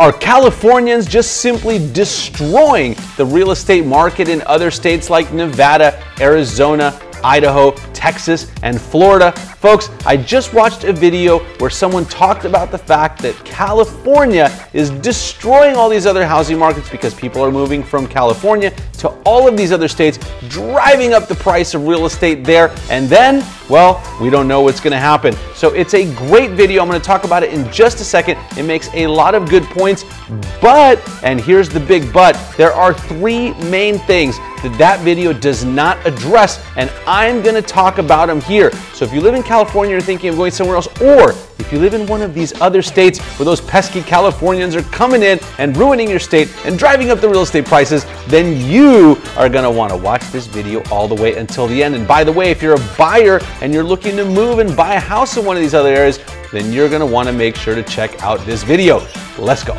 Are Californians just simply destroying the real estate market in other states like Nevada, Arizona, Idaho, Texas, and Florida. Folks, I just watched a video where someone talked about the fact that California is destroying all these other housing markets because people are moving from California to all of these other states, driving up the price of real estate there. And then, well, we don't know what's going to happen. So it's a great video. I'm going to talk about it in just a second. It makes a lot of good points, but, and here's the big but, there are three main things that that video does not address, and I'm going to talk about them here. So if you live in California, you're thinking of going somewhere else, or if you live in one of these other states where those pesky Californians are coming in and ruining your state and driving up the real estate prices, then you are going to want to watch this video all the way until the end. And by the way, if you're a buyer and you're looking to move and buy a house in one of these other areas, then you're going to want to make sure to check out this video. Let's go.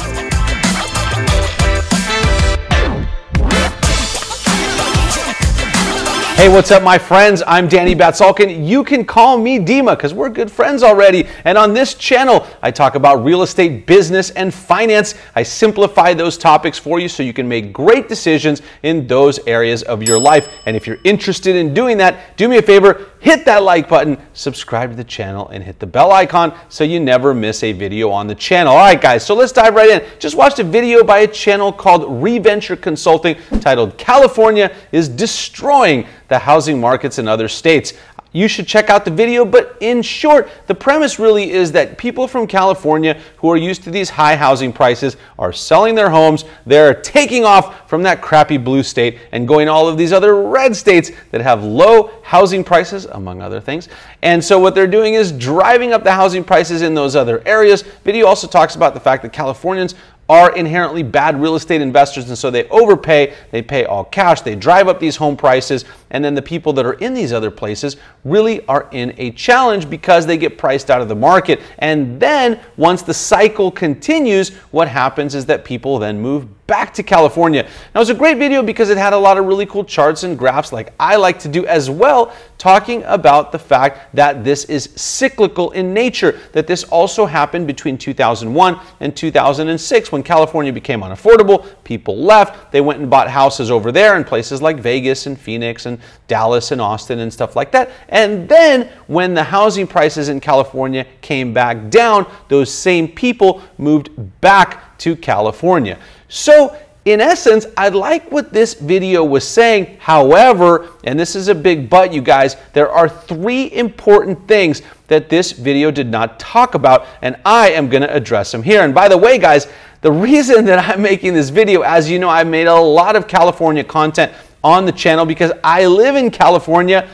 Hey, what's up, my friends? I'm Danny Batsalkin. You can call me Dima because we're good friends already. And on this channel, I talk about real estate, business, and finance. I simplify those topics for you so you can make great decisions in those areas of your life. And if you're interested in doing that, do me a favor, hit that like button, subscribe to the channel, and hit the bell icon so you never miss a video on the channel. All right, guys, so let's dive right in. Just watched a video by a channel called Reventure Consulting titled California is Destroying the Housing Markets in Other States you should check out the video. But in short, the premise really is that people from California who are used to these high housing prices are selling their homes. They're taking off from that crappy blue state and going all of these other red states that have low housing prices, among other things. And so what they're doing is driving up the housing prices in those other areas. Video also talks about the fact that Californians are inherently bad real estate investors and so they overpay, they pay all cash, they drive up these home prices, and then the people that are in these other places really are in a challenge because they get priced out of the market. And then once the cycle continues, what happens is that people then move back to California. Now, it was a great video because it had a lot of really cool charts and graphs like I like to do as well, talking about the fact that this is cyclical in nature, that this also happened between 2001 and 2006 when California became unaffordable, people left, they went and bought houses over there in places like Vegas and Phoenix and Dallas and Austin and stuff like that. And then when the housing prices in California came back down, those same people moved back to California. So in essence, I like what this video was saying. However, and this is a big but, you guys, there are three important things that this video did not talk about, and I am going to address them here. And by the way, guys, the reason that I'm making this video, as you know, I've made a lot of California content on the channel because I live in California,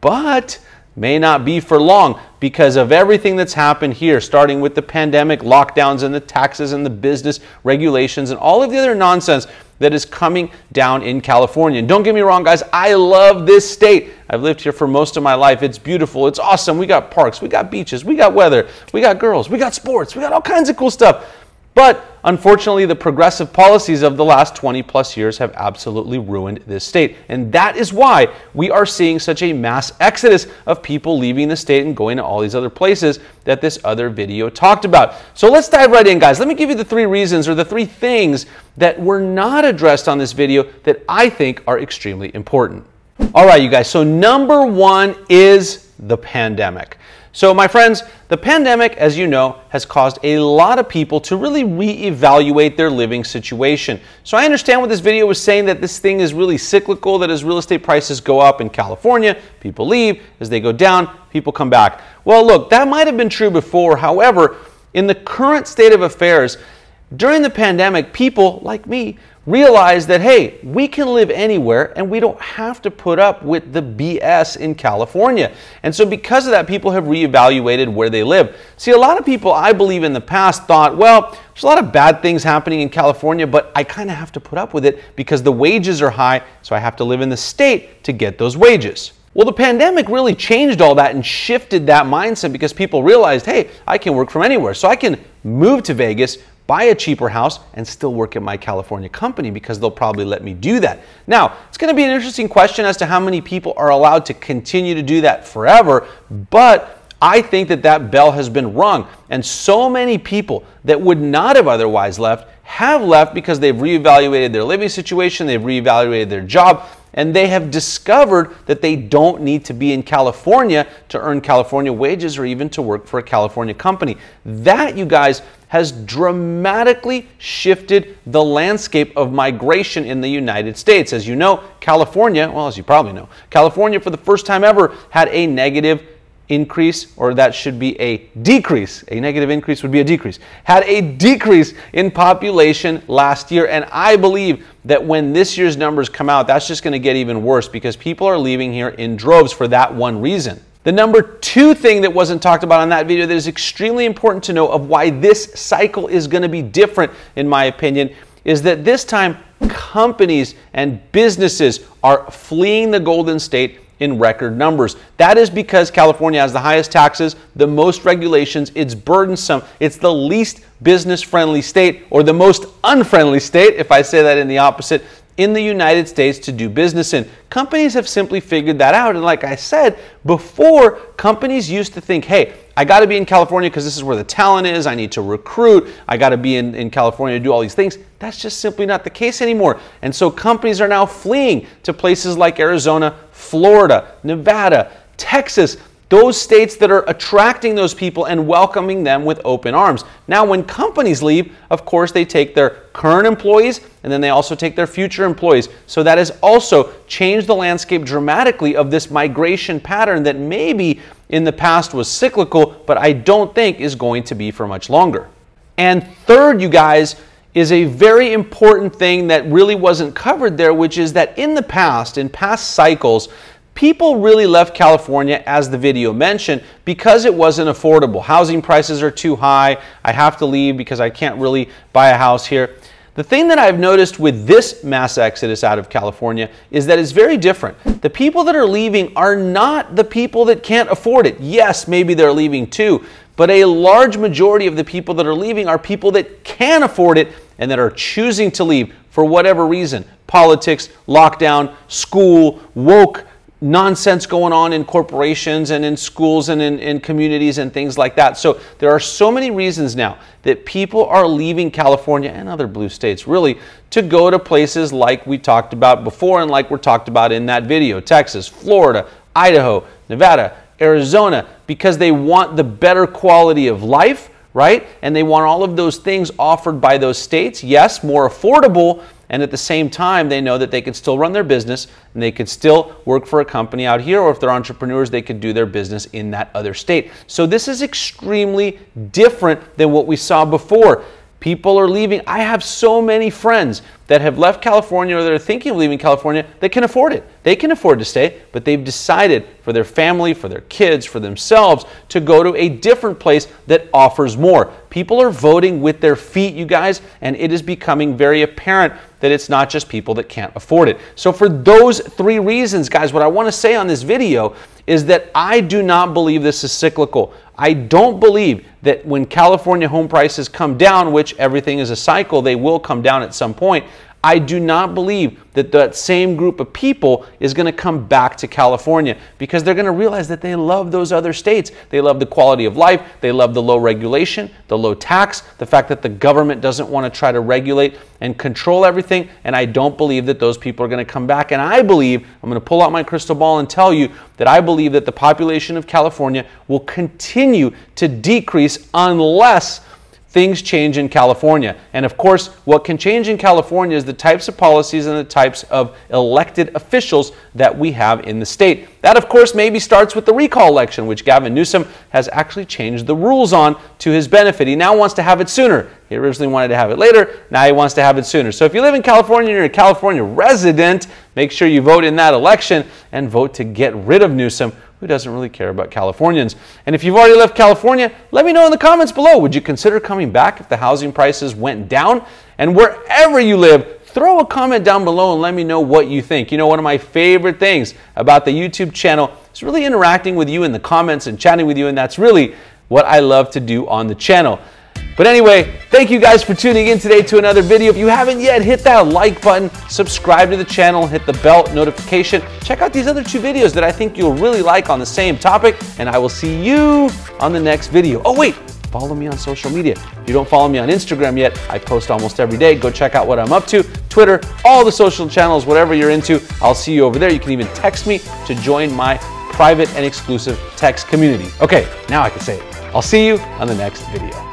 but may not be for long because of everything that's happened here, starting with the pandemic, lockdowns, and the taxes, and the business regulations, and all of the other nonsense that is coming down in California. And don't get me wrong, guys, I love this state. I've lived here for most of my life. It's beautiful, it's awesome. We got parks, we got beaches, we got weather, we got girls, we got sports, we got all kinds of cool stuff. But unfortunately, the progressive policies of the last 20 plus years have absolutely ruined this state. And that is why we are seeing such a mass exodus of people leaving the state and going to all these other places that this other video talked about. So let's dive right in, guys. Let me give you the three reasons or the three things that were not addressed on this video that I think are extremely important. All right, you guys. So number one is the pandemic. So, my friends, the pandemic, as you know, has caused a lot of people to really reevaluate their living situation. So, I understand what this video was saying that this thing is really cyclical, that as real estate prices go up in California, people leave. As they go down, people come back. Well, look, that might have been true before. However, in the current state of affairs, during the pandemic, people like me realize that, hey, we can live anywhere and we don't have to put up with the BS in California. And so, because of that, people have reevaluated where they live. See, a lot of people, I believe, in the past thought, well, there's a lot of bad things happening in California, but I kind of have to put up with it because the wages are high, so I have to live in the state to get those wages. Well, the pandemic really changed all that and shifted that mindset because people realized, hey, I can work from anywhere. So I can move to Vegas, buy a cheaper house and still work at my California company because they'll probably let me do that. Now, it's going to be an interesting question as to how many people are allowed to continue to do that forever, but I think that that bell has been rung. And so many people that would not have otherwise left have left because they've reevaluated their living situation, they've reevaluated their job, and they have discovered that they don't need to be in California to earn California wages or even to work for a California company. That, you guys, has dramatically shifted the landscape of migration in the United States. As you know, California, well, as you probably know, California for the first time ever had a negative increase, or that should be a decrease. A negative increase would be a decrease. Had a decrease in population last year, and I believe that when this year's numbers come out, that's just going to get even worse because people are leaving here in droves for that one reason. The number two thing that wasn't talked about on that video that is extremely important to know of why this cycle is going to be different, in my opinion, is that this time companies and businesses are fleeing the Golden State in record numbers. That is because California has the highest taxes, the most regulations, it's burdensome, it's the least business friendly state, or the most unfriendly state, if I say that in the opposite, in the United States to do business in. Companies have simply figured that out. And like I said before, companies used to think, hey, I got to be in California because this is where the talent is. I need to recruit. I got to be in, in California to do all these things. That's just simply not the case anymore. And so companies are now fleeing to places like Arizona, Florida, Nevada, Texas, those states that are attracting those people and welcoming them with open arms. Now, when companies leave, of course, they take their current employees and then they also take their future employees. So that has also changed the landscape dramatically of this migration pattern that maybe in the past was cyclical, but I don't think is going to be for much longer. And third, you guys, is a very important thing that really wasn't covered there, which is that in the past, in past cycles, people really left California, as the video mentioned, because it wasn't affordable. Housing prices are too high. I have to leave because I can't really buy a house here. The thing that I've noticed with this mass exodus out of California is that it's very different. The people that are leaving are not the people that can't afford it. Yes, maybe they're leaving too, but a large majority of the people that are leaving are people that can afford it and that are choosing to leave for whatever reason politics, lockdown, school, woke nonsense going on in corporations and in schools and in, in, communities and things like that. So there are so many reasons now that people are leaving California and other blue states really to go to places like we talked about before and like we're talked about in that video Texas, Florida, Idaho, Nevada, Arizona because they want the better quality of life. Right? And they want all of those things offered by those states. Yes, more affordable, and at the same time they know that they can still run their business and they could still work for a company out here or if they're entrepreneurs they could do their business in that other state so this is extremely different than what we saw before People are leaving. I have so many friends that have left California or that are thinking of leaving California that can afford it. They can afford to stay, but they've decided for their family, for their kids, for themselves to go to a different place that offers more. People are voting with their feet, you guys, and it is becoming very apparent that it's not just people that can't afford it. So, for those three reasons, guys, what I want to say on this video is that I do not believe this is cyclical. I don't believe that when California home prices come down, which everything is a cycle, they will come down at some point. I do not believe that that same group of people is going to come back to California because they're going to realize that they love those other states. They love the quality of life, they love the low regulation, the low tax, the fact that the government doesn't want to try to regulate and control everything. And I don't believe that those people are going to come back. And I believe, I'm going to pull out my crystal ball and tell you that I believe that the population of California will continue to decrease unless things change in California. And of course, what can change in California is the types of policies and the types of elected officials that we have in the state. That, of course, maybe starts with the recall election, which Gavin Newsom has actually changed the rules on to his benefit. He now wants to have it sooner. He originally wanted to have it later. Now he wants to have it sooner. So if you live in California and you're a California resident, make sure you vote in that election and vote to get rid of Newsom who doesn't really care about Californians? And if you've already left California, let me know in the comments below. Would you consider coming back if the housing prices went down? And wherever you live, throw a comment down below and let me know what you think. You know, one of my favorite things about the YouTube channel is really interacting with you in the comments and chatting with you, and that's really what I love to do on the channel. But anyway, thank you guys for tuning in today to another video. If you haven't yet, hit that like button, subscribe to the channel, hit the bell notification. Check out these other two videos that I think you'll really like on the same topic, and I will see you on the next video. Oh, wait, follow me on social media. If you don't follow me on Instagram yet, I post almost every day. Go check out what I'm up to. Twitter, all the social channels, whatever you're into, I'll see you over there. You can even text me to join my private and exclusive text community. Okay, now I can say it. I'll see you on the next video.